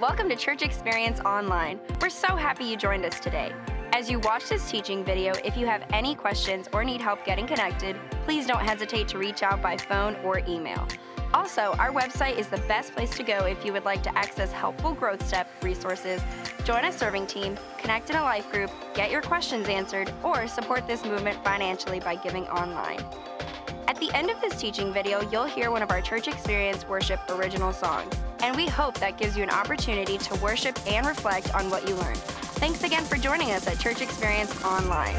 welcome to Church Experience Online. We're so happy you joined us today. As you watch this teaching video, if you have any questions or need help getting connected, please don't hesitate to reach out by phone or email. Also, our website is the best place to go if you would like to access helpful growth step resources, join a serving team, connect in a life group, get your questions answered, or support this movement financially by giving online. At the end of this teaching video, you'll hear one of our Church Experience Worship original songs, and we hope that gives you an opportunity to worship and reflect on what you learned. Thanks again for joining us at Church Experience Online.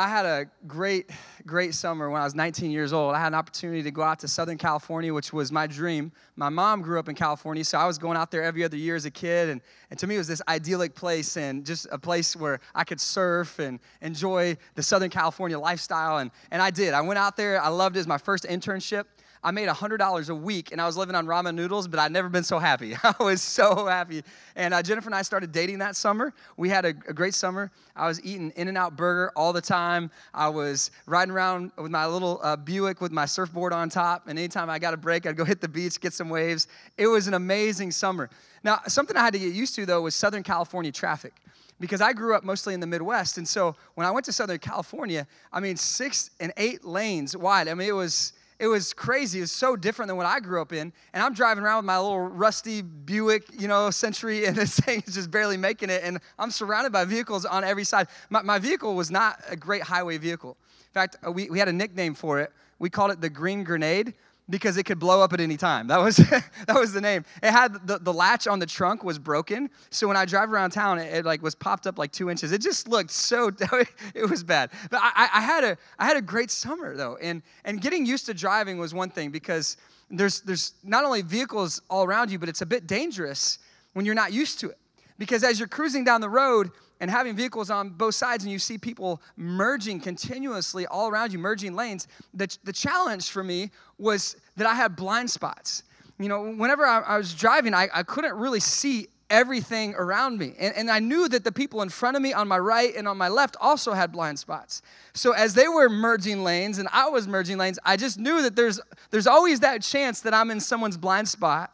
I had a great, great summer when I was 19 years old. I had an opportunity to go out to Southern California, which was my dream. My mom grew up in California, so I was going out there every other year as a kid. And, and to me, it was this idyllic place and just a place where I could surf and enjoy the Southern California lifestyle. And, and I did. I went out there, I loved it. It was my first internship. I made $100 a week and I was living on ramen noodles, but I'd never been so happy. I was so happy. And uh, Jennifer and I started dating that summer. We had a, a great summer. I was eating In N Out Burger all the time. I was riding around with my little uh, Buick with my surfboard on top. And anytime I got a break, I'd go hit the beach, get some waves. It was an amazing summer. Now, something I had to get used to though was Southern California traffic because I grew up mostly in the Midwest. And so when I went to Southern California, I mean, six and eight lanes wide. I mean, it was it was crazy. It was so different than what I grew up in. And I'm driving around with my little rusty Buick, you know, Century, and this thing is just barely making it. And I'm surrounded by vehicles on every side. My, my vehicle was not a great highway vehicle. In fact, uh, we, we had a nickname for it. We called it the Green Grenade because it could blow up at any time. That was that was the name. It had the, the latch on the trunk was broken, so when I drive around town, it, it like was popped up like two inches. It just looked so it was bad. But I, I had a I had a great summer though, and and getting used to driving was one thing because there's there's not only vehicles all around you, but it's a bit dangerous when you're not used to it. Because as you're cruising down the road, and having vehicles on both sides and you see people merging continuously all around you, merging lanes, the, the challenge for me was that I had blind spots. You know, whenever I, I was driving, I, I couldn't really see everything around me. And, and I knew that the people in front of me on my right and on my left also had blind spots. So as they were merging lanes and I was merging lanes, I just knew that there's, there's always that chance that I'm in someone's blind spot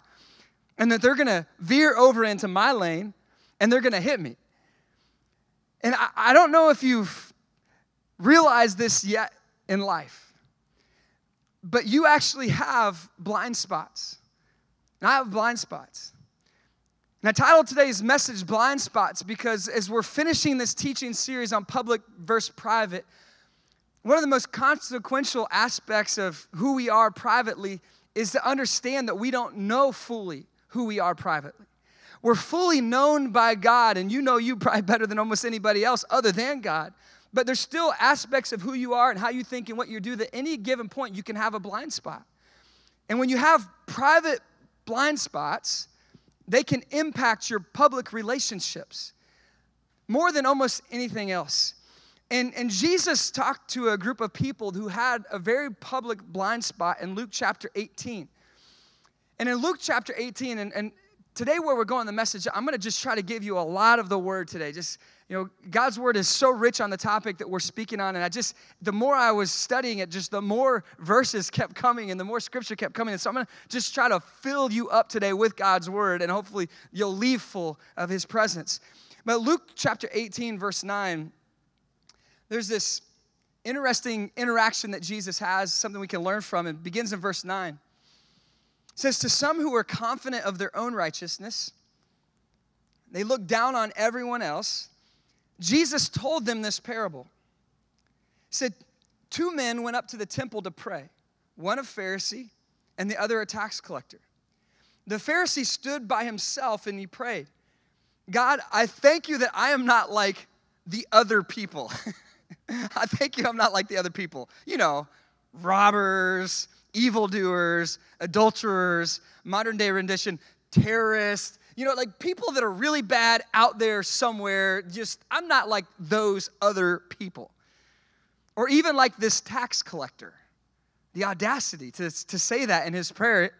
and that they're gonna veer over into my lane and they're gonna hit me. And I, I don't know if you've realized this yet in life, but you actually have blind spots. And I have blind spots. And I titled today's message Blind Spots because as we're finishing this teaching series on public versus private, one of the most consequential aspects of who we are privately is to understand that we don't know fully who we are privately. We're fully known by God, and you know you probably better than almost anybody else other than God. But there's still aspects of who you are and how you think and what you do that any given point you can have a blind spot. And when you have private blind spots, they can impact your public relationships more than almost anything else. And, and Jesus talked to a group of people who had a very public blind spot in Luke chapter 18. And in Luke chapter 18, and, and today where we're going the message i'm going to just try to give you a lot of the word today. Just you know god's word is so rich on the topic that we're speaking on and i just the more i was studying it just the more verses kept coming and the more scripture kept coming. And so i'm going to just try to fill you up today with god's word and hopefully you'll leave full of his presence. But luke chapter 18 verse 9 there's this interesting interaction that jesus has something we can learn from. It begins in verse 9 says, To some who were confident of their own righteousness, they looked down on everyone else. Jesus told them this parable. He said, Two men went up to the temple to pray, one a Pharisee and the other a tax collector. The Pharisee stood by himself and he prayed, God, I thank you that I am not like the other people. I thank you I'm not like the other people. You know, robbers, evildoers, adulterers, modern day rendition, terrorists, you know, like people that are really bad out there somewhere. Just, I'm not like those other people. Or even like this tax collector. The audacity to, to say that in his prayer,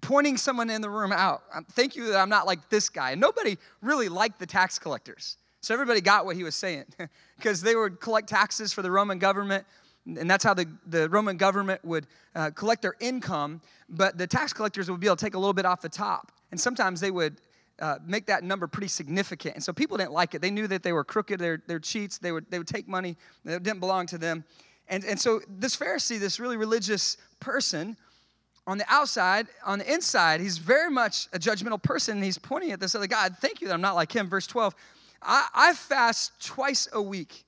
pointing someone in the room out. Um, thank you that I'm not like this guy. And nobody really liked the tax collectors. So everybody got what he was saying because they would collect taxes for the Roman government. And that's how the, the Roman government would uh, collect their income. But the tax collectors would be able to take a little bit off the top. And sometimes they would uh, make that number pretty significant. And so people didn't like it. They knew that they were crooked, they're, they're cheats, they would, they would take money that didn't belong to them. And, and so this Pharisee, this really religious person, on the outside, on the inside, he's very much a judgmental person. And he's pointing at this other guy. Thank you that I'm not like him. Verse 12 I, I fast twice a week,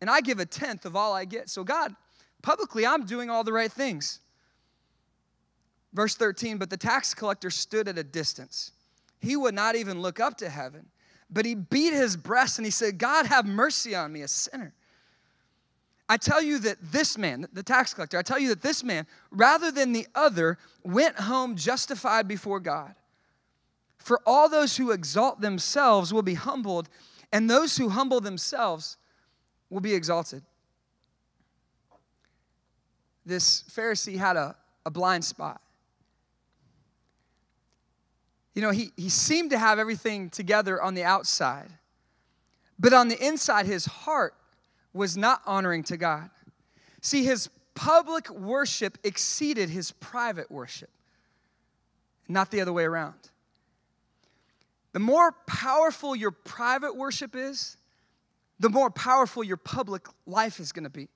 and I give a tenth of all I get. So, God, publicly, I'm doing all the right things. Verse 13, but the tax collector stood at a distance he would not even look up to heaven, but he beat his breast and he said, God, have mercy on me, a sinner. I tell you that this man, the tax collector, I tell you that this man, rather than the other, went home justified before God. For all those who exalt themselves will be humbled, and those who humble themselves will be exalted. This Pharisee had a, a blind spot you know, he, he seemed to have everything together on the outside, but on the inside, his heart was not honoring to God. See, his public worship exceeded his private worship, not the other way around. The more powerful your private worship is, the more powerful your public life is going to be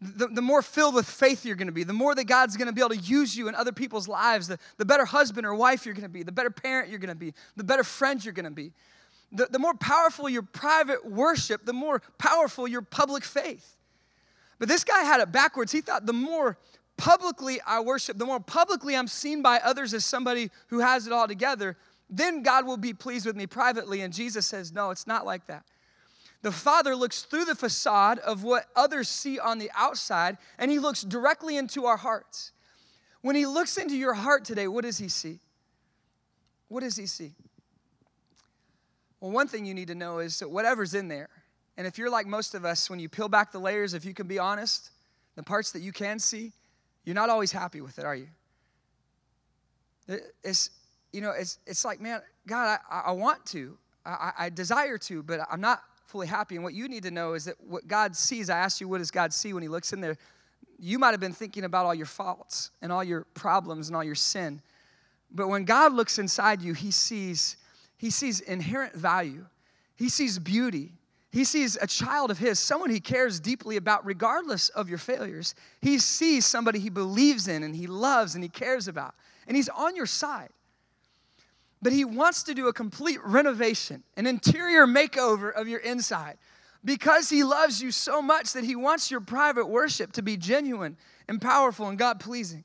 the, the more filled with faith you're going to be, the more that God's going to be able to use you in other people's lives, the, the better husband or wife you're going to be, the better parent you're going to be, the better friend you're going to be. The, the more powerful your private worship, the more powerful your public faith. But this guy had it backwards. He thought the more publicly I worship, the more publicly I'm seen by others as somebody who has it all together, then God will be pleased with me privately. And Jesus says, no, it's not like that. The Father looks through the facade of what others see on the outside, and He looks directly into our hearts. When He looks into your heart today, what does He see? What does He see? Well, one thing you need to know is that whatever's in there, and if you're like most of us, when you peel back the layers, if you can be honest, the parts that you can see, you're not always happy with it, are you? It's, you know, it's, it's like, man, God, I, I want to, I, I desire to, but I'm not fully happy. And what you need to know is that what God sees, I asked you, what does God see when He looks in there? You might have been thinking about all your faults and all your problems and all your sin. But when God looks inside you, He sees, He sees inherent value. He sees beauty. He sees a child of His, someone He cares deeply about, regardless of your failures. He sees somebody He believes in and He loves and He cares about. And He's on your side but he wants to do a complete renovation, an interior makeover of your inside because he loves you so much that he wants your private worship to be genuine and powerful and God pleasing.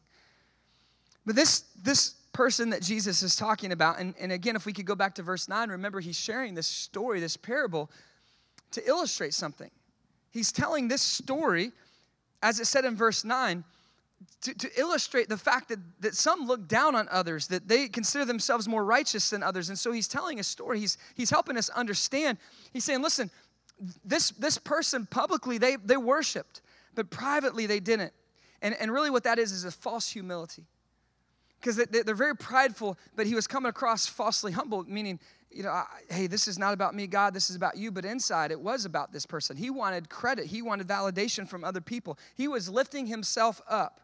But this, this person that Jesus is talking about, and, and again, if we could go back to verse 9, remember he's sharing this story, this parable, to illustrate something. He's telling this story, as it said in verse 9, to, to illustrate the fact that, that some look down on others, that they consider themselves more righteous than others. And so he's telling a story. He's, he's helping us understand. He's saying, listen, this, this person publicly, they, they worshiped, but privately they didn't. And, and really what that is is a false humility. Because they, they're very prideful, but he was coming across falsely humble, meaning, you know, hey, this is not about me, God, this is about you. But inside, it was about this person. He wanted credit, he wanted validation from other people. He was lifting himself up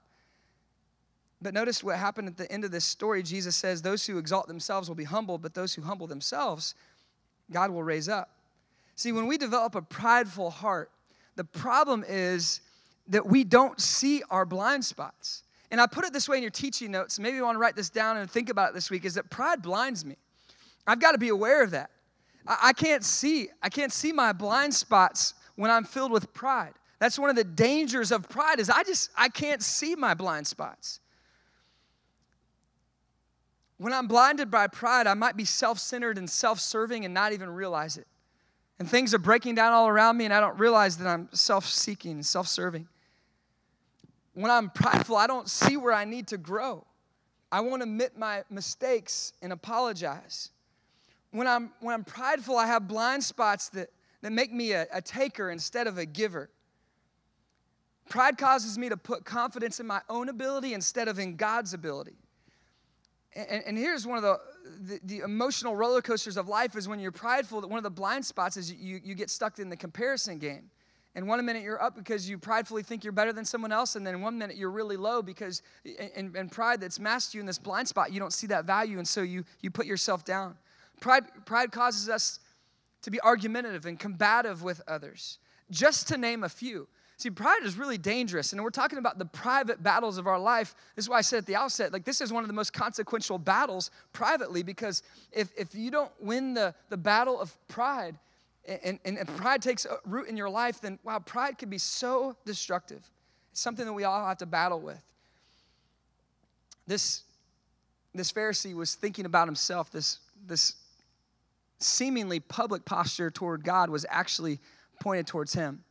but notice what happened at the end of this story. Jesus says, Those who exalt themselves will be humbled, but those who humble themselves, God will raise up. See, when we develop a prideful heart, the problem is that we don't see our blind spots. And I put it this way in your teaching notes. Maybe you want to write this down and think about it this week is that pride blinds me. I've got to be aware of that. I, can't see, I can't see my blind spots when I'm filled with pride. That's one of the dangers of pride is I just I can't see my blind spots. When I'm blinded by pride, I might be self centered and self serving and not even realize it. And things are breaking down all around me, and I don't realize that I'm self seeking and self serving. when I'm prideful, I don't see where I need to grow. I won't admit my mistakes and apologize. When I'm, when I'm prideful, I have blind spots that, that make me a, a taker instead of a giver. Pride causes me to put confidence in my own ability instead of in God's ability. And, and here's one of the, the, the, emotional roller coasters of life is when you're prideful, that one of the blind spots is you, you get stuck in the comparison game. And one minute you're up because you pridefully think you're better than someone else, and then one minute you're really low because in, in pride that's masked you in this blind spot, you don't see that value, and so you, you put yourself down. Pride, pride causes us to be argumentative and combative with others, just to name a few. See, pride is really dangerous, and we're talking about the private battles of our life. This is why I said at the outset, like this is one of the most consequential battles privately, because if, if you don't win the, the battle of pride, and, and, and pride takes uh, root in your life, then wow, pride can be so destructive. It's something that we all have to battle with. This, this Pharisee was thinking about himself, this, this seemingly public posture toward God was actually pointed towards him.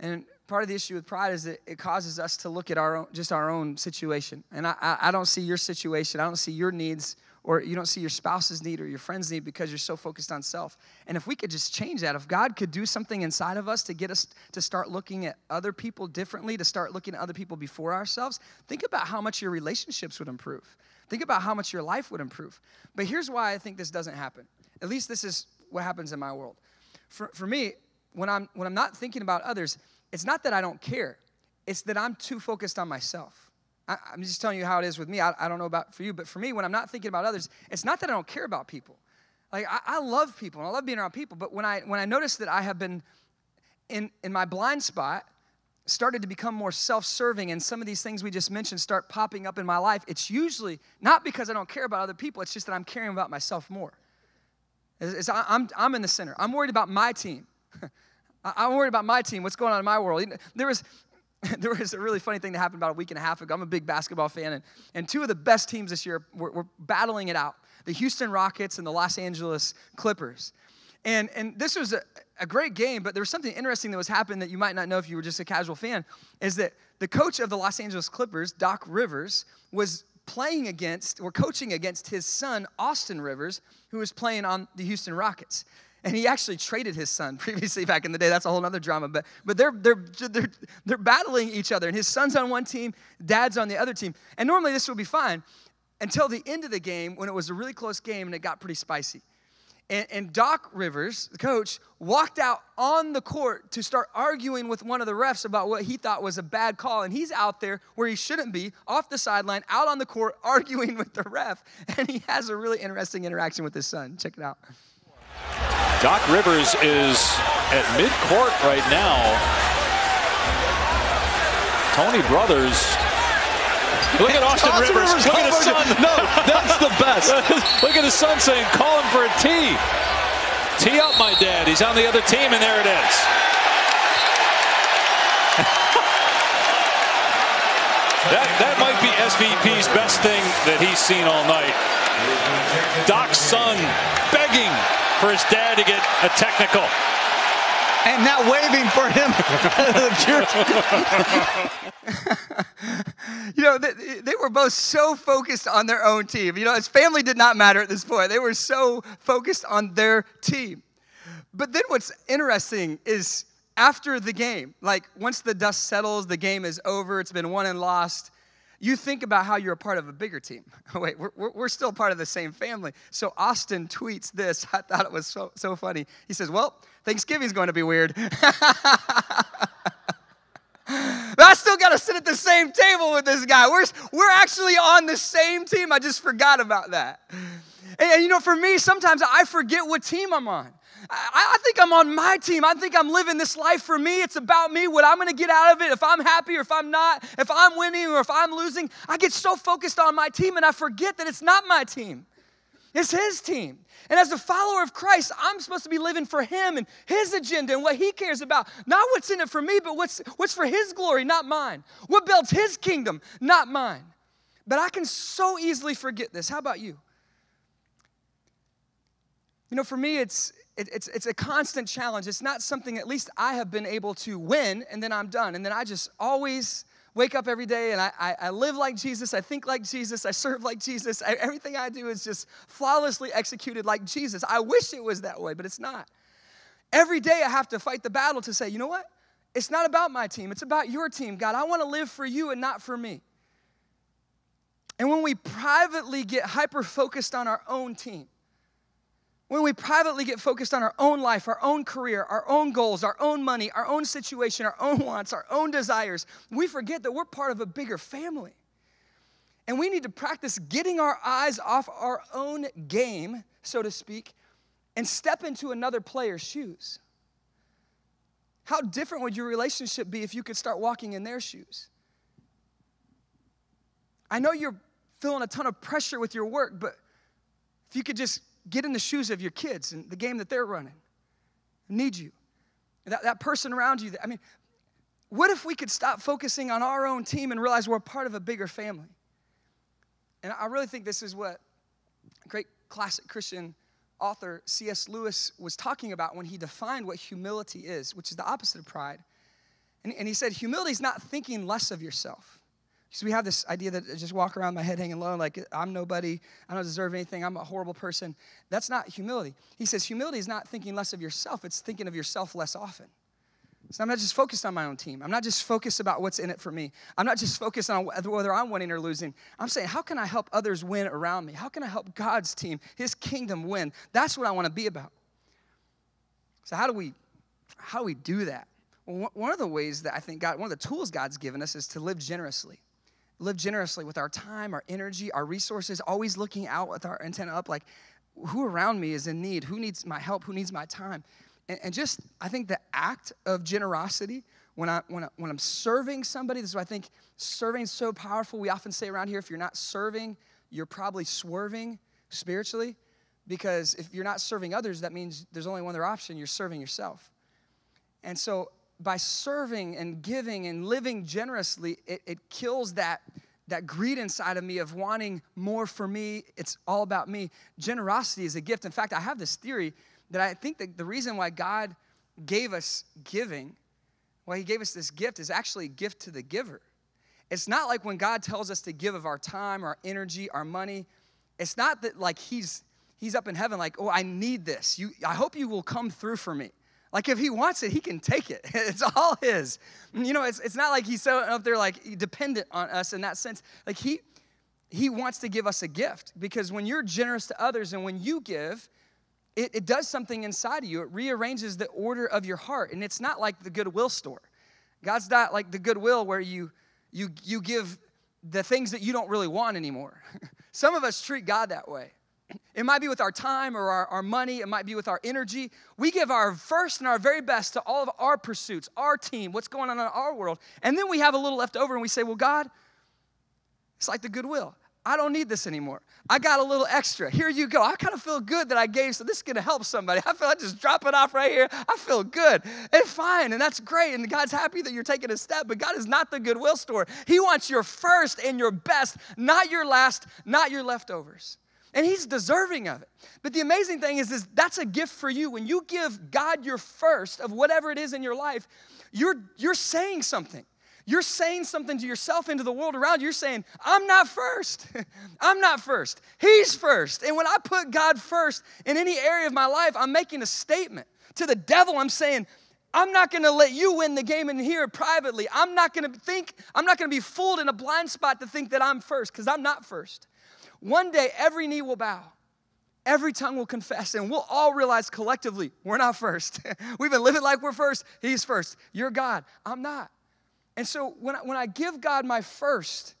And part of the issue with pride is that it causes us to look at our own, just our own situation. And I, I, don't see your situation, I don't see your needs, or you don't see your spouse's need or your friend's need because you're so focused on self. And if we could just change that, if God could do something inside of us to get us to start looking at other people differently, to start looking at other people before ourselves, think about how much your relationships would improve. Think about how much your life would improve. But here's why I think this doesn't happen. At least this is what happens in my world. For, for me, when I'm, when I'm not thinking about others, it's not that I don't care, it's that I'm too focused on myself. I, am just telling you how it is with me. I, I, don't know about for you, but for me, when I'm not thinking about others, it's not that I don't care about people. Like I, I love people and I love being around people, but when I when I notice that I have been in in my blind spot, started to become more self-serving and some of these things we just mentioned start popping up in my life, it's usually not because I don't care about other people, it's just that I'm caring about myself more. It's, it's, I'm, I'm in the center. I'm worried about my team. I'm worried about my team, what's going on in my world. There was, there was a really funny thing that happened about a week and a half ago. I'm a big basketball fan, and, and two of the best teams this year were, were battling it out the Houston Rockets and the Los Angeles Clippers. And, and this was a, a great game, but there was something interesting that was happening that you might not know if you were just a casual fan, is that the coach of the Los Angeles Clippers, Doc Rivers, was playing against or coaching against his son, Austin Rivers, who was playing on the Houston Rockets. And he actually traded his son previously back in the day. That's a whole other drama. But, but they're, they're, they're, they're battling each other. And his son's on one team, dad's on the other team. And normally this would be fine until the end of the game when it was a really close game and it got pretty spicy. And, and, Doc Rivers, the coach, walked out on the court to start arguing with one of the refs about what he thought was a bad call. And he's out there where he shouldn't be, off the sideline, out on the court, arguing with the ref. And he has a really interesting interaction with his son. Check it out. Doc Rivers is at midcourt right now. Tony Brothers. Look at Austin Rivers. Rivers. Look at his son. No, that's the best. Look at his son saying, call him for a tee. Tee up, my dad. He's on the other team, and there it is. that, that might be SVP's best thing that he's seen all night. Doc's son begging for his dad to get a technical. And now waving for him. you know, they, they, were both so focused on their own team. You know, his family did not matter at this point. They were so focused on their team. But then what's interesting is after the game, like once the dust settles, the game is over, it's been won and lost you think about how you're a part of a bigger team. Wait, we're, we're still part of the same family. So Austin tweets this. I thought it was so, so funny. He says, Well, Thanksgiving's going to be weird. I still got to sit at the same table with this guy. We're, we're actually on the same team. I just forgot about that. And, and you know, for me, sometimes I forget what team I'm on. I, I think I'm on my team. I think I'm living this life for me. It's about me, what I'm going to get out of it, if I'm happy or if I'm not, if I'm winning or if I'm losing. I get so focused on my team and I forget that it's not my team, it's his team. And as a follower of Christ, I'm supposed to be living for him and his agenda and what he cares about. Not what's in it for me, but what's, what's for his glory, not mine. What builds his kingdom, not mine. But I can so easily forget this. How about you? You know, for me, it's it, it's, it's a constant challenge. It's not something at least I have been able to win and then I'm done. And then I just always wake up every day and I, I, I live like Jesus, I think like Jesus, I serve like Jesus. I, everything I do is just flawlessly executed like Jesus. I wish it was that way, but it's not. Every day I have to fight the battle to say, you know what? It's not about my team, it's about your team. God, I want to live for you and not for me. And when we privately get hyper focused on our own team, when we privately get focused on our own life, our own career, our own goals, our own money, our own situation, our own wants, our own desires, we forget that we're part of a bigger family. And we need to practice getting our eyes off our own game, so to speak, and step into another player's shoes. How different would your relationship be if you could start walking in their shoes? I know you're feeling a ton of pressure with your work, but if you could just get in the shoes of your kids and the game that they're running, need you. That, that person around you, that, I mean, what if we could stop focusing on our own team and realize we're part of a bigger family? And I really think this is what great classic Christian author C.S. Lewis was talking about when he defined what humility is, which is the opposite of pride. And, and he said, humility is not thinking less of yourself. So we have this idea that I just walk around my head hanging low, like I'm nobody, I don't deserve anything, I'm a horrible person. That's not humility. He says humility is not thinking less of yourself, it's thinking of yourself less often. So I'm not just focused on my own team. I'm not just focused about what's in it for me. I'm not just focused on whether I'm winning or losing. I'm saying, how can I help others win around me? How can I help God's team, His kingdom win? That's what I want to be about. So how do we, how do we do that? Well, one of the ways that I think God, one of the tools God's given us is to live generously live generously with our time, our energy, our resources, always looking out with our antenna up like, who around me is in need? Who needs my help? Who needs my time? And, and just, I think the act of generosity, when, I, when, I, when I'm serving somebody, this is why I think serving is so powerful. We often say around here, if you're not serving, you're probably swerving spiritually. Because if you're not serving others, that means there's only one other option you're serving yourself. And so by serving and giving and living generously, it, it kills that, that greed inside of me of wanting more for me. It's all about me. Generosity is a gift. In fact, I have this theory that I think that the reason why God gave us giving, why He gave us this gift, is actually a gift to the giver. It's not like when God tells us to give of our time, our energy, our money. It's not that like He's He's up in heaven, like, oh, I need this. You, I hope you will come through for me. Like if he wants it, he can take it. It's all his. You know, it's, it's not like he's so up there like dependent on us in that sense. Like he he wants to give us a gift because when you're generous to others and when you give, it, it does something inside of you. It rearranges the order of your heart. And it's not like the goodwill store. God's not like the goodwill where you you you give the things that you don't really want anymore. Some of us treat God that way. It might be with our time or our, our money, it might be with our energy. We give our first and our very best to all of our pursuits, our team, what's going on in our world. And then we have a little left over and we say, Well, God, it's like the goodwill. I don't need this anymore. I got a little extra. Here you go. I kind of feel good that I gave, so this is gonna help somebody. I feel I just drop it off right here. I feel good. It's fine, and that's great. And God's happy that you're taking a step, but God is not the goodwill store. He wants your first and your best, not your last, not your leftovers. And he's deserving of it. But the amazing thing is, is that's a gift for you. When you give God your first of whatever it is in your life, you're, you're saying something. You're saying something to yourself and to the world around you. You're saying, I'm not first. I'm not first. He's first. And when I put God first in any area of my life, I'm making a statement. To the devil, I'm saying, I'm not gonna let you win the game in here privately. I'm not gonna think, I'm not gonna be fooled in a blind spot to think that I'm first, because I'm not first. One day, every knee will bow, every tongue will confess, and we'll all realize collectively we're not first. We've been living like we're first. He's first. You're God. I'm not. And so when I, when I give God my first,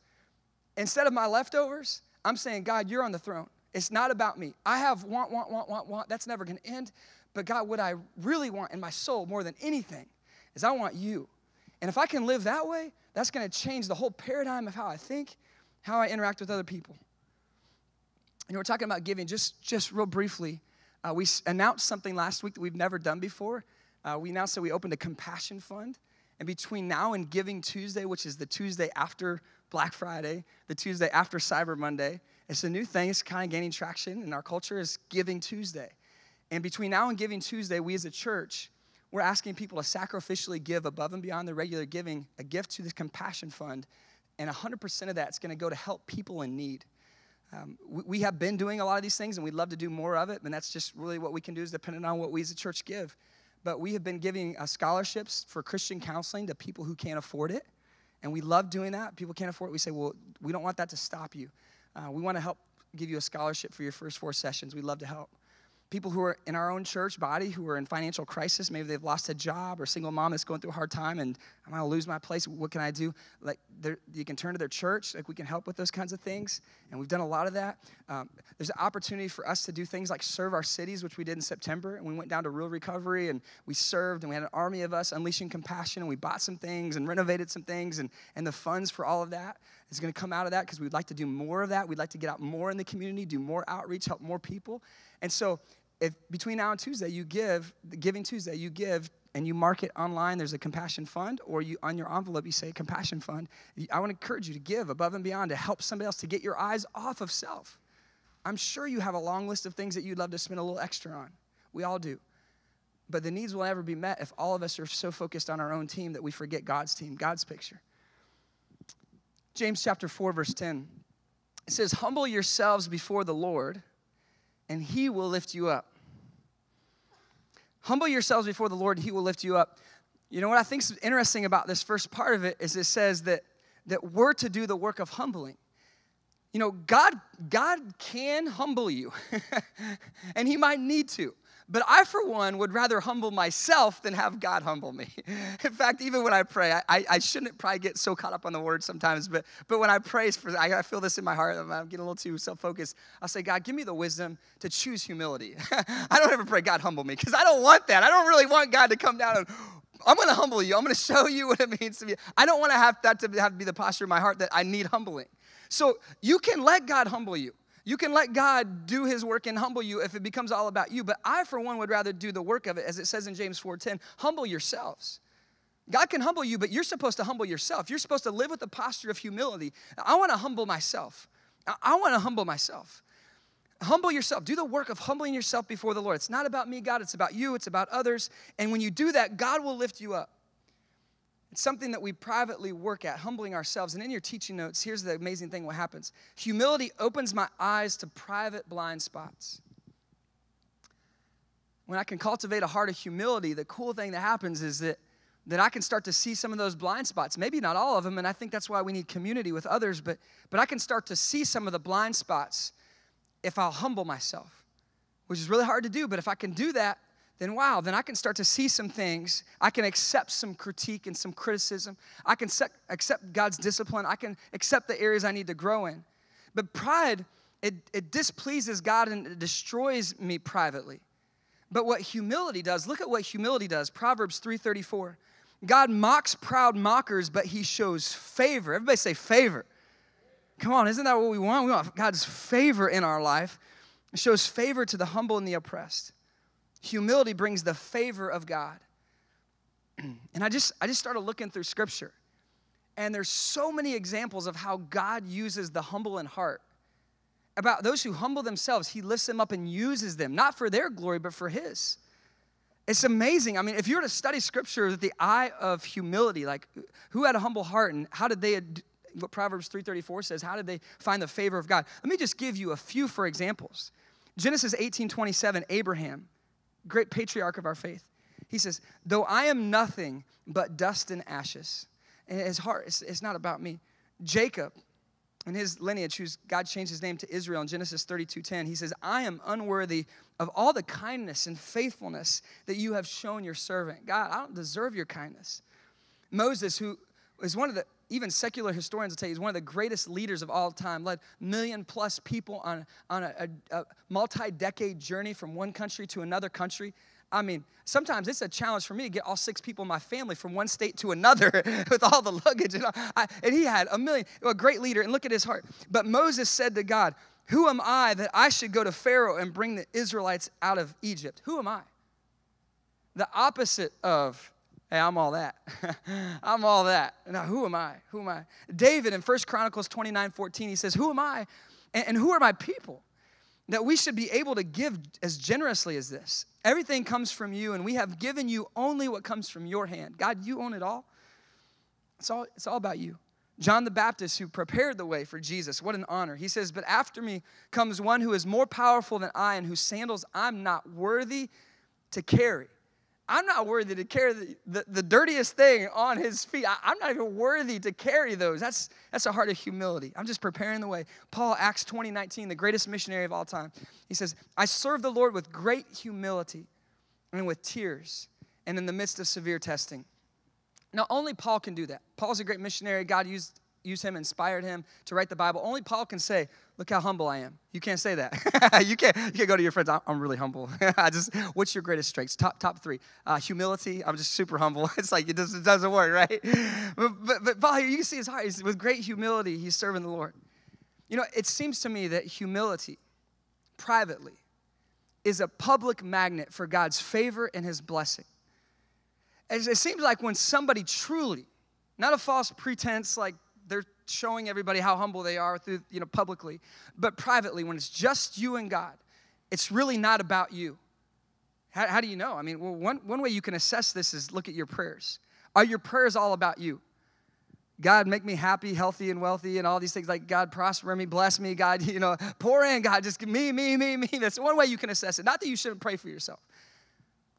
instead of my leftovers, I'm saying, God, you're on the throne. It's not about me. I have want, want, want, want, want. That's never going to end. But God, what I really want in my soul more than anything is I want you. And if I can live that way, that's going to change the whole paradigm of how I think, how I interact with other people. Know, we're talking about giving just, just real briefly. Uh, we announced something last week that we've never done before. Uh, we announced that we opened a compassion fund. And between now and Giving Tuesday, which is the Tuesday after Black Friday, the Tuesday after Cyber Monday, it's a new thing. It's kind of gaining traction in our culture is Giving Tuesday. And between now and Giving Tuesday, we as a church, we're asking people to sacrificially give above and beyond their regular giving a gift to this compassion fund, and 100% of that's going to go to help people in need. Um, we, we, have been doing a lot of these things, and we'd love to do more of it, and that's just really what we can do is depending on what we as a church give. But we have been giving uh, scholarships for Christian counseling to people who can't afford it, and we love doing that. People can't afford it. We say, well, we don't want that to stop you. Uh, we want to help give you a scholarship for your first four sessions. We'd love to help people who are in our own church body who are in financial crisis maybe they've lost a job or single mom that's going through a hard time and i'm going to lose my place what can i do? Like you can turn to their church like we can help with those kinds of things and we've done a lot of that. Um, there's an opportunity for us to do things like serve our cities which we did in september and we went down to rural recovery and we served and we had an army of us unleashing compassion and we bought some things and renovated some things and, and the funds for all of that is going to come out of that because we'd like to do more of that. We'd like to get out more in the community do more outreach help more people. And so if between now and Tuesday you give, Giving Tuesday, you give and you mark it online, there's a compassion fund, or you on your envelope you say compassion fund. I want to encourage you to give above and beyond to help somebody else to get your eyes off of self. I'm sure you have a long list of things that you'd love to spend a little extra on. We all do. But the needs will never be met if all of us are so focused on our own team that we forget God's team, God's picture. James chapter 4, verse 10. It says, Humble yourselves before the Lord and he will lift you up. Humble yourselves before the Lord, and he will lift you up. You know what I think is interesting about this first part of it is it says that, that we're to do the work of humbling. You know, God, God can humble you, and he might need to. But I, for one, would rather humble myself than have God humble me. In fact, even when I pray, I, I shouldn't probably get so caught up on the word sometimes, but, but when I pray, for, I, feel this in my heart, I'm getting a little too self focused. I'll say, God, give me the wisdom to choose humility. I don't ever pray, God, humble me, because I don't want that. I don't really want God to come down and, I'm going to humble you. I'm going to show you what it means to be. I don't want to have that to have to be the posture of my heart that I need humbling. So you can let God humble you. You can let God do his work and humble you if it becomes all about you, but I for one would rather do the work of it as it says in James 4:10, humble yourselves. God can humble you, but you're supposed to humble yourself. You're supposed to live with the posture of humility. I want to humble myself. I want to humble myself. Humble yourself. Do the work of humbling yourself before the Lord. It's not about me, God. It's about you. It's about others. And when you do that, God will lift you up. It's something that we privately work at, humbling ourselves. And in your teaching notes, here's the amazing thing what happens humility opens my eyes to private blind spots. When I can cultivate a heart of humility, the cool thing that happens is that, that I can start to see some of those blind spots. Maybe not all of them, and I think that's why we need community with others, but, but I can start to see some of the blind spots if I'll humble myself, which is really hard to do. But if I can do that, then wow, then I can start to see some things. I can accept some critique and some criticism. I can accept God's discipline. I can accept the areas I need to grow in. But pride, it, it displeases God and it destroys me privately. But what humility does, look at what humility does. Proverbs 3:34. God mocks proud mockers, but he shows favor. Everybody say favor. Come on, isn't that what we want? We want God's favor in our life. It shows favor to the humble and the oppressed. Humility brings the favor of God. and I just I just started looking through scripture. And there's so many examples of how God uses the humble in heart. About those who humble themselves, he lifts them up and uses them, not for their glory, but for his. It's amazing. I mean, if you were to study scripture with the eye of humility, like who had a humble heart and how did they what Proverbs 3:34 says, how did they find the favor of God? Let me just give you a few for examples. Genesis 18:27, Abraham great patriarch of our faith. He says, Though I am nothing but dust and ashes. And his heart, it's, it's not about me. Jacob, in his lineage, who's God changed his name to Israel in Genesis 32:10, he says, I am unworthy of all the kindness and faithfulness that you have shown your servant. God, I don't deserve your kindness. Moses, who is one of the even secular historians will tell you he's one of the greatest leaders of all time, led million plus people on, on a, a, a multi decade journey from one country to another country. I mean, sometimes it's a challenge for me to get all six people in my family from one state to another with all the luggage. And, I, and he had a million, a great leader, and look at his heart. But Moses said to God, Who am I that I should go to Pharaoh and bring the Israelites out of Egypt? Who am I? The opposite of Hey, I'm all that. I'm all that. Now, who am I? Who am I? David in 1 Chronicles 29 14, he says, Who am I? And, and who are my people? that we should be able to give as generously as this. Everything comes from you, and we have given you only what comes from your hand. God, you own it all. It's all, it's all about you. John the Baptist, who prepared the way for Jesus, what an honor. He says, But after me comes one who is more powerful than I, and whose sandals I'm not worthy to carry. I'm not worthy to carry the, the, the dirtiest thing on his feet. I, am not even worthy to carry those. That's, that's a heart of humility. I'm just preparing the way. Paul, Acts 20, 19, the greatest missionary of all time, he says, I serve the Lord with great humility and with tears and in the midst of severe testing. Now, only Paul can do that. Paul's a great missionary. God used, used him, inspired him to write the Bible. Only Paul can say, Look how humble I am. You can't say that. you, can't, you can't go to your friends, I'm, really humble. I just, what's your greatest strengths? Top, top three. Uh, humility, I'm just super humble. It's like, it, does, it doesn't work, right? But, but, but Paul, you can see his heart. He's, with great humility, he's serving the Lord. You know, it seems to me that humility, privately, is a public magnet for God's favor and his blessing. It seems like when somebody truly, not a false pretense, like they're showing everybody how humble they are through, you know, publicly, but privately, when it's just you and God, it's really not about you. How, how do you know? I mean, well, one, one way you can assess this is look at your prayers. Are your prayers all about you? God, make me happy, healthy, and wealthy, and all these things like God, prosper me, bless me, God, you know, pour in, God, just me, me, me, me. That's one way you can assess it. Not that you shouldn't pray for yourself.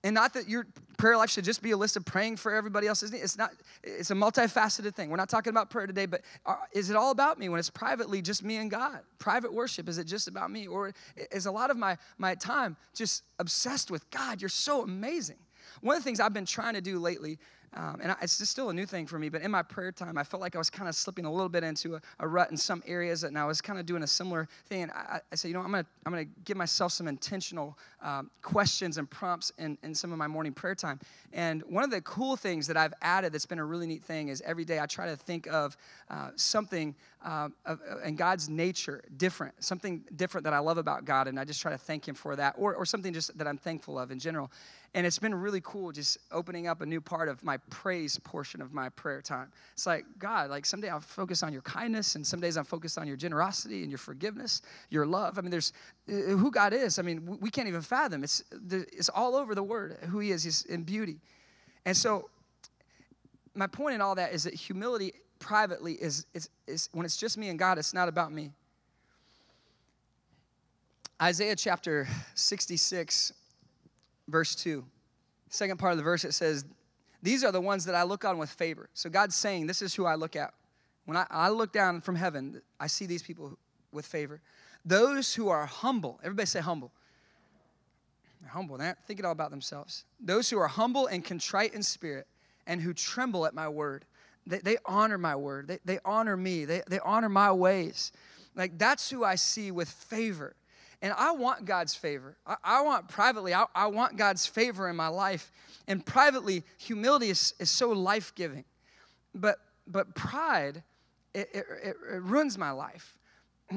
And not that your prayer life should just be a list of praying for everybody else's needs. It's not, it's a multifaceted thing. We're not talking about prayer today, but are, is it all about me when it's privately just me and God? Private worship, is it just about me? Or is a lot of my, my time just obsessed with God? You're so amazing. One of the things I've been trying to do lately um, and I, it's just still a new thing for me, but in my prayer time, I felt like I was kind of slipping a little bit into a, a, rut in some areas, and I was kind of doing a similar thing. And I, I said, you know, I'm going to I'm gonna give myself some intentional um, questions and prompts in, in some of my morning prayer time. And one of the cool things that I've added that's been a really neat thing is every day I try to think of uh, something uh, of, uh, in God's nature different, something different that I love about God, and I just try to thank Him for that, or, or something just that I'm thankful of in general. And it's been really cool just opening up a new part of my praise portion of my prayer time. It's like, God, like someday I'll focus on your kindness, and some days I'm focused on your generosity and your forgiveness, your love. I mean, there's uh, who God is. I mean, we can't even fathom. It's, it's all over the word who He is. He's in beauty. And so, my point in all that is that humility privately is, is, is when it's just me and God, it's not about me. Isaiah chapter 66 verse 2. Second part of the verse, it says, These are the ones that I look on with favor. So God's saying, This is who I look at. When I, I look down from heaven, I see these people with favor. Those who are humble, everybody say humble. They're humble, they're not thinking all about themselves. Those who are humble and contrite in spirit and who tremble at my word. They, they honor my word, they, they honor me, they, they honor my ways. Like that's who I see with favor. And I want God's favor. I, I want privately, I, I, want God's favor in my life. And privately, humility is, is so life giving. But, but pride, it, it, it, ruins my life.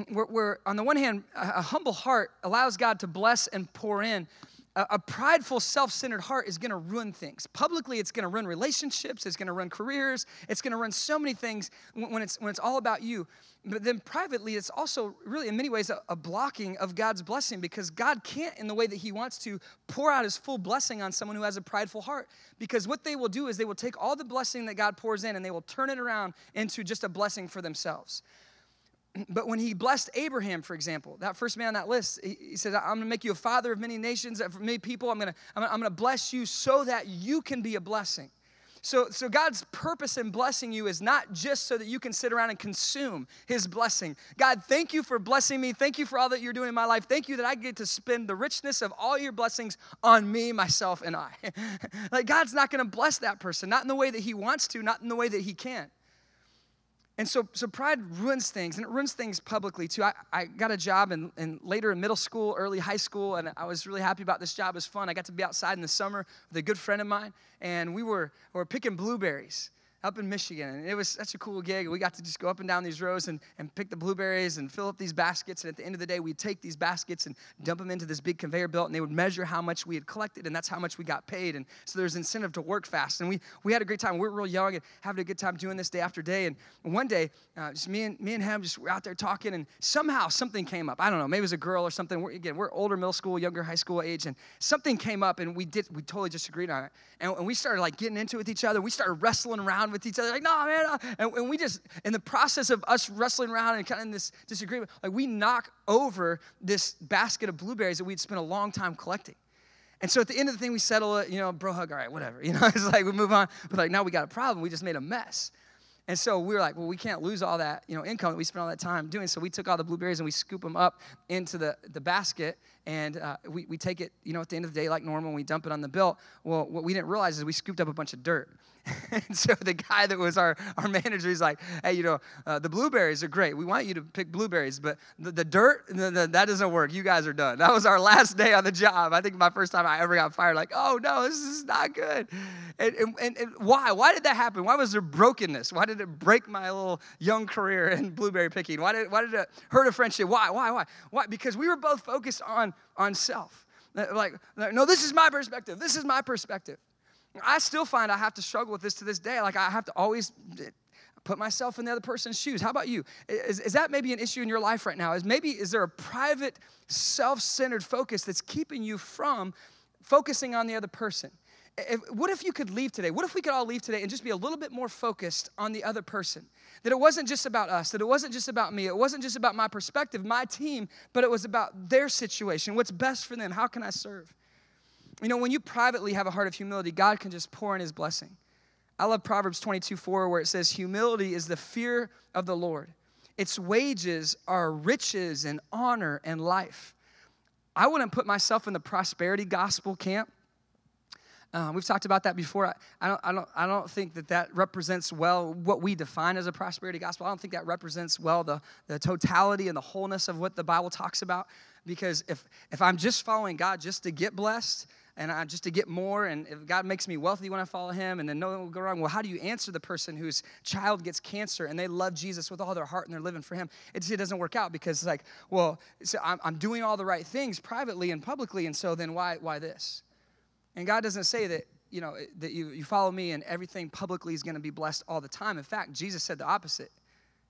Where, where, on the one hand, a, a humble heart allows God to bless and pour in a, prideful, self centered heart is going to ruin things. Publicly, it's going to ruin relationships, it's going to ruin careers, it's going to run so many things when it's, when it's all about you. But then privately, it's also really, in many ways, a, a blocking of God's blessing because God can't, in the way that He wants to, pour out His full blessing on someone who has a prideful heart. Because what they will do is they will take all the blessing that God pours in and they will turn it around into just a blessing for themselves but when he blessed Abraham, for example, that first man on that list, he, he said, I'm gonna make you a father of many nations, uh, of many people. I'm gonna, I'm, gonna, I'm gonna bless you so that you can be a blessing. So, so God's purpose in blessing you is not just so that you can sit around and consume his blessing. God, thank you for blessing me. Thank you for all that you're doing in my life. Thank you that I get to spend the richness of all your blessings on me, myself, and I. like God's not gonna bless that person, not in the way that he wants to, not in the way that he can. And so, so pride ruins things, and it ruins things publicly too. I, I got a job in, in later in middle school, early high school, and I was really happy about this job. It was fun. I got to be outside in the summer with a good friend of mine, and we were, we were picking blueberries. Up in Michigan. And it was such a cool gig. We got to just go up and down these rows and, and pick the blueberries and fill up these baskets. And at the end of the day, we'd take these baskets and dump them into this big conveyor belt, and they would measure how much we had collected, and that's how much we got paid. And so there's incentive to work fast. And we, we had a great time. We were real young and having a good time doing this day after day. And one day, uh, just me and, me and him just were out there talking, and somehow something came up. I don't know, maybe it was a girl or something. We're, again, we're older middle school, younger high school age, and something came up, and we did, we totally disagreed on it. And, and we started like getting into it with each other. We started wrestling around with each other, like, no, man. Uh, and, and we just, in the process of us wrestling around and kind of in this disagreement, like we knock over this basket of blueberries that we'd spent a long time collecting. And so at the end of the thing, we settle it, you know, bro hug, all right, whatever. You know, it's like we move on. But like now we got a problem. We just made a mess. And so we were like, well, we can't lose all that, you know, income that we spent all that time doing. So we took all the blueberries and we scoop them up into the, the basket and uh, we, we take it, you know, at the end of the day like normal and we dump it on the bill. Well, what we didn't realize is we scooped up a bunch of dirt. and so the guy that was our, our manager, he's like, hey, you know, uh, the blueberries are great. We want you to pick blueberries, but the, the dirt, the, the, that doesn't work. You guys are done. That was our last day on the job. I think my first time I ever got fired, like, oh no, this is not good. And, and, and why? Why did that happen? Why was there brokenness? Why did it break my little young career in blueberry picking? Why did, why did it hurt a friendship? Why? Why? Why? Why? Because we were both focused on, on self. Like, like, no, this is my perspective. This is my perspective. I still find I have to struggle with this to this day. Like I have to always eh, put myself in the other person's shoes. How about you? Is, is that maybe an issue in your life right now? Is maybe is there a private, self-centered focus that's keeping you from focusing on the other person? If, what if you could leave today? What if we could all leave today and just be a little bit more focused on the other person? That it wasn't just about us, that it wasn't just about me, it wasn't just about my perspective, my team, but it was about their situation. What's best for them? How can I serve? You know, when you privately have a heart of humility, God can just pour in his blessing. I love Proverbs 22 4, where it says, Humility is the fear of the Lord. Its wages are riches and honor and life. I wouldn't put myself in the prosperity gospel camp. Uh, we've talked about that before. I, I, don't, I, don't, I don't think that that represents well what we define as a prosperity gospel. I don't think that represents well the, the totality and the wholeness of what the Bible talks about. Because if, if I'm just following God just to get blessed, and I, just to get more. And if God makes me wealthy when I follow Him, and then nothing will go wrong. Well, how do you answer the person whose child gets cancer and they love Jesus with all their heart and they're living for Him? It, it doesn't work out because it's like, well, so I'm, I'm doing all the right things privately and publicly, and so then why why this? And God doesn't say that you know that you, you follow me and everything publicly is going to be blessed all the time. In fact, Jesus said the opposite.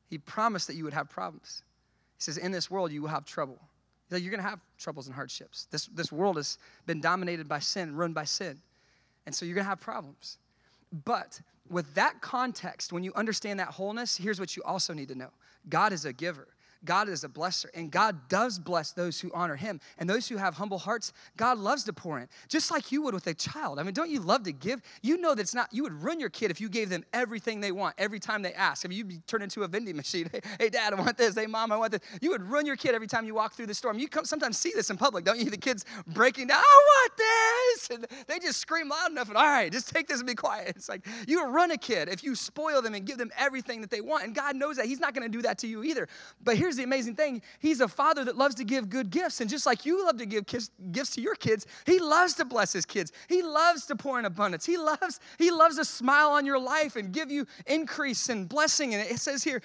He promised that you would have problems. He says, in this world you will have trouble. You're going to have troubles and hardships. This, this world has been dominated by sin, run by sin. And so you're going to have problems. But with that context, when you understand that wholeness, here's what you also need to know God is a giver. God is a blesser, and God does bless those who honor Him. And those who have humble hearts, God loves to pour in, just like you would with a child. I mean, don't you love to give? You know that's not, you would run your kid if you gave them everything they want every time they ask. I mean, you'd be turned into a vending machine. Hey, hey, dad, I want this. Hey, mom, I want this. You would run your kid every time you walk through the store. I mean, you come, sometimes see this in public, don't you? The kids breaking down, I want this. And they just scream loud enough, and all right, just take this and be quiet. It's like you run a kid if you spoil them and give them everything that they want. And God knows that. He's not going to do that to you either. But here's the amazing thing He's a father that loves to give good gifts. And just like you love to give gifts to your kids, He loves to bless His kids. He loves to pour in abundance. He loves, he loves to smile on your life and give you increase and blessing. And it says here,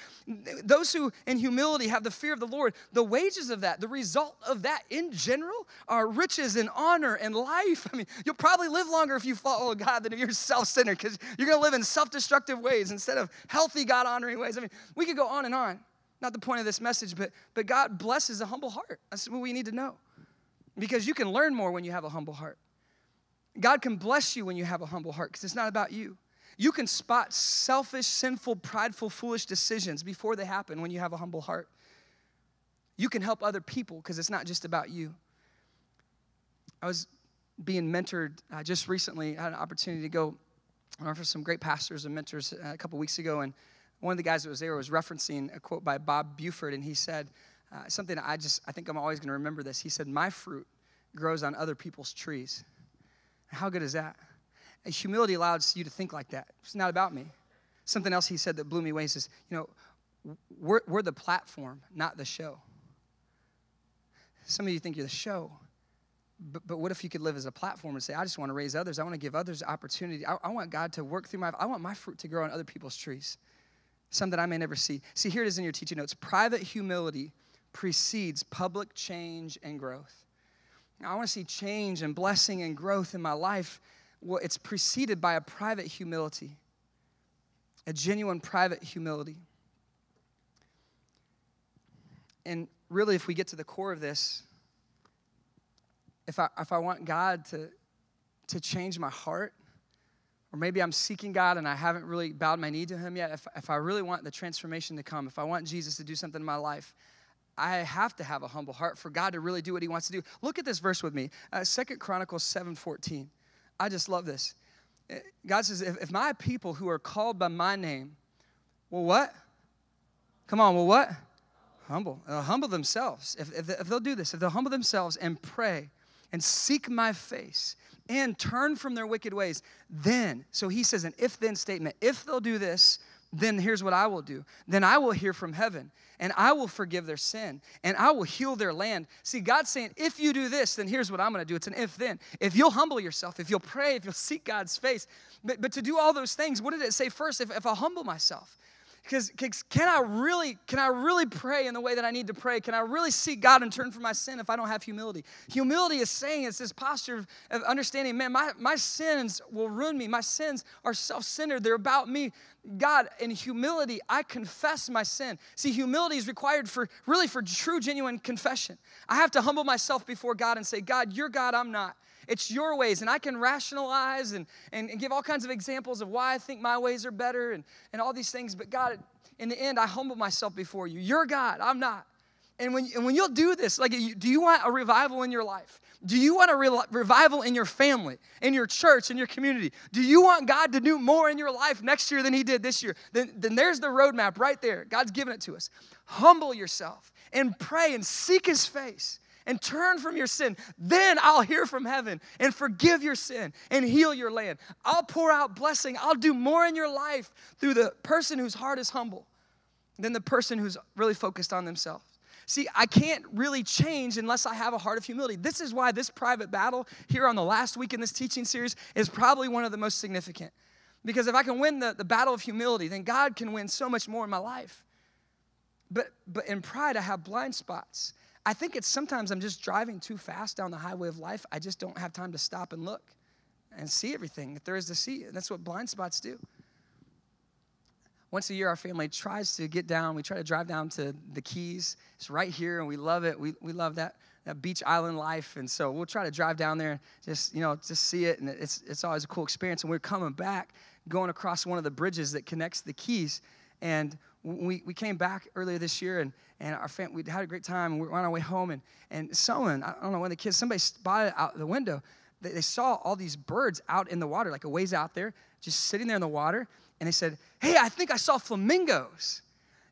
those who in humility have the fear of the Lord, the wages of that, the result of that in general are riches and honor and life. I mean, you'll probably live longer if you follow God than if you're self centered because you're going to live in self destructive ways instead of healthy, God honoring ways. I mean, we could go on and on not the point of this message, but, but God blesses a humble heart. That's what we need to know. Because you can learn more when you have a humble heart. God can bless you when you have a humble heart because it's not about you. You can spot selfish, sinful, prideful, foolish decisions before they happen when you have a humble heart. You can help other people because it's not just about you. I was being mentored uh, just recently. I had an opportunity to go for some great pastors and mentors uh, a couple weeks ago, and one of the guys that was there was referencing a quote by Bob Buford, and he said uh, something I just, I think I'm always going to remember this. He said, My fruit grows on other people's trees. How good is that? Humility allows you to think like that. It's not about me. Something else he said that blew me away He says, you know, we're, we're the platform, not the show. Some of you think you're the show. But, but what if you could live as a platform and say, I just want to raise others. I want to give others opportunity. I, I want God to work through my, I want my fruit to grow on other people's trees, some that I may never see. See, here it is in your teaching notes. Private humility precedes public change and growth. Now, I want to see change and blessing and growth in my life. Well, it's preceded by a private humility, a genuine private humility. And really, if we get to the core of this, if I, if I want God to, to change my heart, or maybe I'm seeking God and I haven't really bowed my knee to Him yet, if, if I really want the transformation to come, if I want Jesus to do something in my life, I have to have a humble heart for God to really do what He wants to do. Look at this verse with me, uh, Second Chronicles seven fourteen. I just love this. Uh, God says, if, if my people who are called by my name, well, what? Come on, well, what? Humble. They'll humble themselves. If, if, if they'll do this, if they'll humble themselves and pray and seek my face and turn from their wicked ways, then, so he says an if then statement, if they'll do this, then here's what I will do. Then I will hear from heaven and I will forgive their sin and I will heal their land. See, God's saying, if you do this, then here's what I'm gonna do. It's an if then. If you'll humble yourself, if you'll pray, if you'll seek God's face. But, but to do all those things, what did it say first? If, if I humble myself, because can I really can I really pray in the way that I need to pray? Can I really seek God and turn from my sin if I don't have humility? Humility is saying it's this posture of, understanding, man, my, my sins will ruin me. My sins are self-centered. They're about me. God, in humility, I confess my sin. See, humility is required for really for true, genuine confession. I have to humble myself before God and say, God, you're God, I'm not. It's your ways. And I can rationalize and, and, and give all kinds of examples of why I think my ways are better and, and all these things. But God, in the end, I humble myself before you. You're God, I'm not. And when, and when you'll do this, like, do you want a revival in your life? Do you want a re- revival in your family, in your church, in your community? Do you want God to do more in your life next year than He did this year? Then, then there's the roadmap right there. God's given it to us. Humble yourself and pray and seek His face and turn from your sin. Then I'll hear from heaven and forgive your sin and heal your land. I'll pour out blessing. I'll do more in your life through the person whose heart is humble than the person who's really focused on themselves. See, I can't really change unless I have a heart of humility. This is why this private battle here on the last week in this teaching series is probably one of the most significant. Because if I can win the, the battle of humility, then God can win so much more in my life. But, but in pride, I have blind spots. I think it's sometimes I'm just driving too fast down the highway of life. I just don't have time to stop and look and see everything that there is to see. And that's what blind spots do. Once a year, our family tries to get down. We try to drive down to the Keys. It's right here, and we love it. We, we love that, that beach island life. And so we'll try to drive down there, just, you know, just see it. And it's, it's always a cool experience. And we're coming back, going across one of the bridges that connects the Keys. And we, we came back earlier this year and, and our family, we had a great time and we were on our way home and, and someone, I don't know, one of the kids, somebody spotted out the window. They, they saw all these birds out in the water, like a ways out there, just sitting there in the water. And they said, hey, I think I saw flamingos.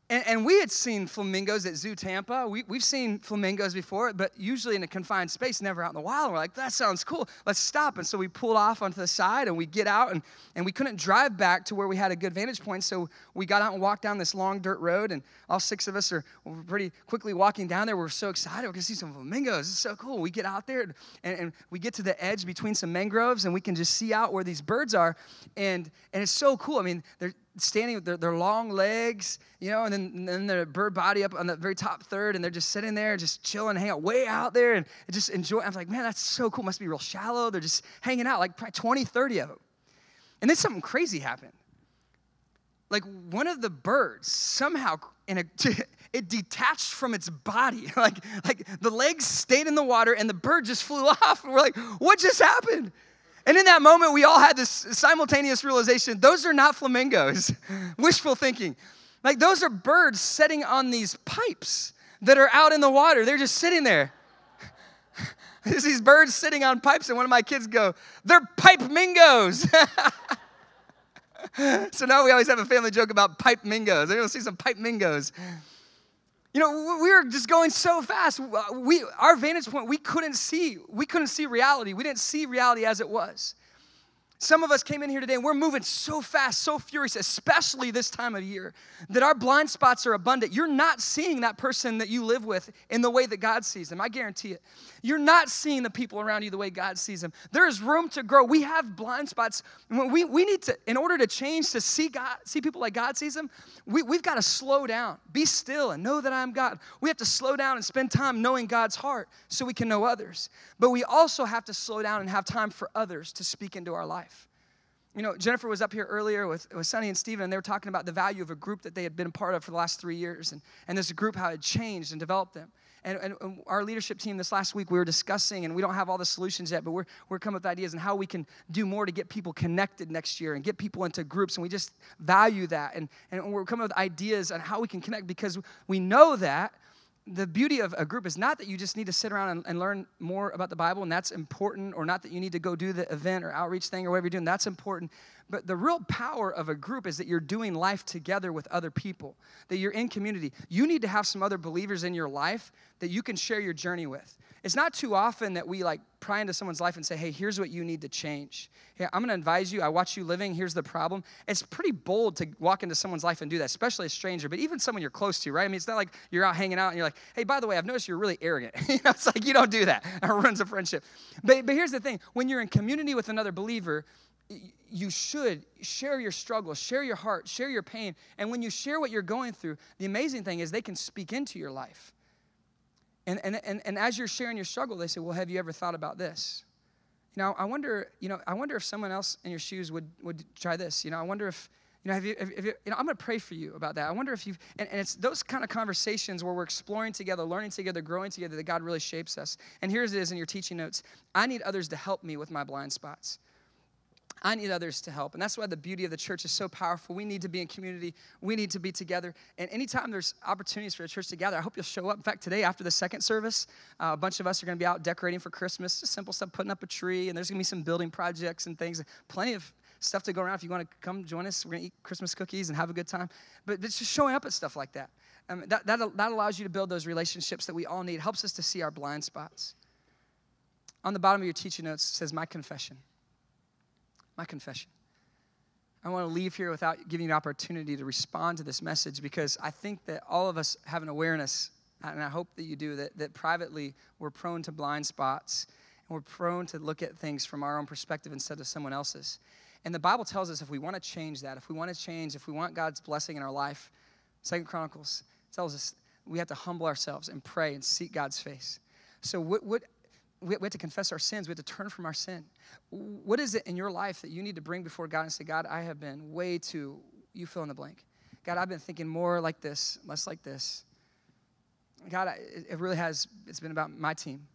And, and, we had seen flamingos at Zoo Tampa. We, we've seen flamingos before, but usually in a confined space, never out in the wild. We're like, that sounds cool. Let's stop. And so we pulled off onto the side and we get out, and, and we couldn't drive back to where we had a good vantage point. So we got out and walked down this long dirt road, and all six of us are pretty quickly walking down there. We're so excited. We're going to see some flamingos. It's so cool. We get out there, and, and we get to the edge between some mangroves, and we can just see out where these birds are. And, and it's so cool. I mean, they're standing with their, their long legs, you know, and then, and then their bird body up on the very top third, and they're just sitting there, just chilling, hanging out way out there, and just enjoying. I was like, man, that's so cool. Must be real shallow. They're just hanging out, like probably 20, 30 of them. And then something crazy happened. Like one of the birds somehow in a it detached from its body. Like like the legs stayed in the water and the bird just flew off. And we're like, what just happened? And in that moment, we all had this simultaneous realization those are not flamingos. Wishful thinking. Like, those are birds sitting on these pipes that are out in the water. They're just sitting there. There's these birds sitting on pipes, and one of my kids go, They're pipe mingos. so now we always have a family joke about pipe mingos. Gonna see some pipe mingos. You know, we were just going so fast. We, our vantage point, we couldn't see. We couldn't see reality. We didn't see reality as it was. Some of us came in here today and we're moving so fast, so furious, especially this time of year, that our blind spots are abundant. You're not seeing that person that you live with in the way that God sees them. I guarantee it. You're not seeing the people around you the way God sees them. There is room to grow. We have blind spots. We, we need to, in order to change, to see God, see people like God sees them, we, we've got to slow down. Be still and know that I am God. We have to slow down and spend time knowing God's heart so we can know others. But we also have to slow down and have time for others to speak into our life. You know, Jennifer was up here earlier with, with Sonny and Steven, and they were talking about the value of a group that they had been a part of for the last three years. And, and this group, how it changed and developed them. And, and, and, our leadership team this last week, we were discussing, and we don't have all the solutions yet, but we're, we're coming with ideas on how we can do more to get people connected next year and get people into groups. And we just value that. And, and we're coming up with ideas on how we can connect because we know that the beauty of a group is not that you just need to sit around and, and, learn more about the Bible, and that's important, or not that you need to go do the event or outreach thing or whatever you're doing, that's important. But the real power of a group is that you're doing life together with other people, that you're in community. You need to have some other believers in your life that you can share your journey with. It's not too often that we like pry into someone's life and say, hey, here's what you need to change. Hey, I'm gonna advise you. I watch you living. Here's the problem. It's pretty bold to walk into someone's life and do that, especially a stranger, but even someone you're close to, right? I mean, it's not like you're out hanging out and you're like, hey, by the way, I've noticed you're really arrogant. you know, it's like you don't do that. It ruins a friendship. But, but here's the thing when you're in community with another believer, you should share your struggle, share your heart, share your pain. And when you share what you're going through, the amazing thing is they can speak into your life. And, and, and, and as you're sharing your struggle, they say, Well, have you ever thought about this? You know, I wonder, you know, I wonder if someone else in your shoes would, would try this. You know, I wonder if, you know, have you, have you, you know, I'm going to pray for you about that. I wonder if you've, and, and it's those kind of conversations where we're exploring together, learning together, growing together that God really shapes us. And here's it is in your teaching notes I need others to help me with my blind spots. I need others to help. And that's why the beauty of the church is so powerful. We need to be in community, we need to be together. And anytime there's opportunities for the church to gather, I hope you'll show up. In fact, today after the second service, uh, a bunch of us are going to be out decorating for Christmas, just simple stuff, putting up a tree, and there's going to be some building projects and things. Plenty of stuff to go around. If you want to come join us, we're going to eat Christmas cookies and have a good time. But it's just showing up at stuff like that. Um, that, that. That allows you to build those relationships that we all need, it helps us to see our blind spots. On the bottom of your teaching notes says, My confession. My confession. I want to leave here without giving you an opportunity to respond to this message because I think that all of us have an awareness, and I hope that you do, that, that privately we're prone to blind spots and we're prone to look at things from our own perspective instead of someone else's. And the Bible tells us if we want to change that, if we want to change, if we want God's blessing in our life, Second Chronicles tells us we have to humble ourselves and pray and seek God's face. So, what, what we have to confess our sins. We have to turn from our sin. What is it in your life that you need to bring before God and say, God, I have been way too, you fill in the blank. God, I've been thinking more like this, less like this. God, it really has, it's been about my team.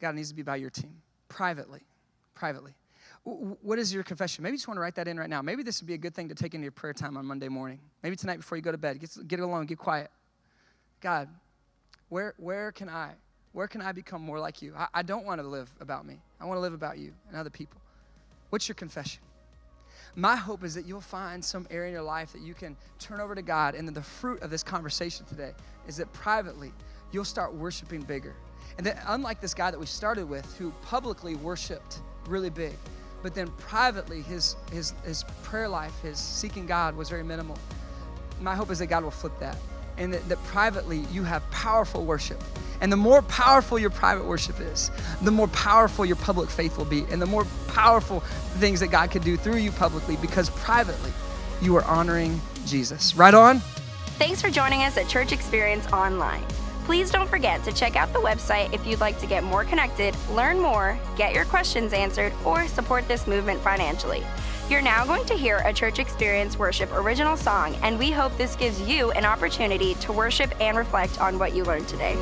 God, it needs to be about your team, privately, privately. What is your confession? Maybe you just want to write that in right now. Maybe this would be a good thing to take into your prayer time on Monday morning. Maybe tonight before you go to bed, get, get alone, get quiet. God, where, where can I where can I become more like you? I, I don't want to live about me. I want to live about you and other people. What's your confession? My hope is that you'll find some area in your life that you can turn over to God. And then the fruit of this conversation today is that privately, you'll start worshiping bigger. And that unlike this guy that we started with, who publicly worshiped really big, but then privately, his, his, his prayer life, his seeking God was very minimal. My hope is that God will flip that and that, that, privately you have powerful worship. And the more powerful your private worship is, the more powerful your public faith will be, and the more powerful things that God can do through you publicly because privately you are honoring Jesus. Right on? Thanks for joining us at Church Experience Online. Please don't forget to check out the website if you'd like to get more connected, learn more, get your questions answered, or support this movement financially. You're now going to hear a Church Experience Worship original song, and we hope this gives you an opportunity to worship and reflect on what you learned today.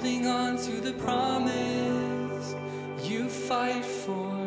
holding on to the promise you fight for.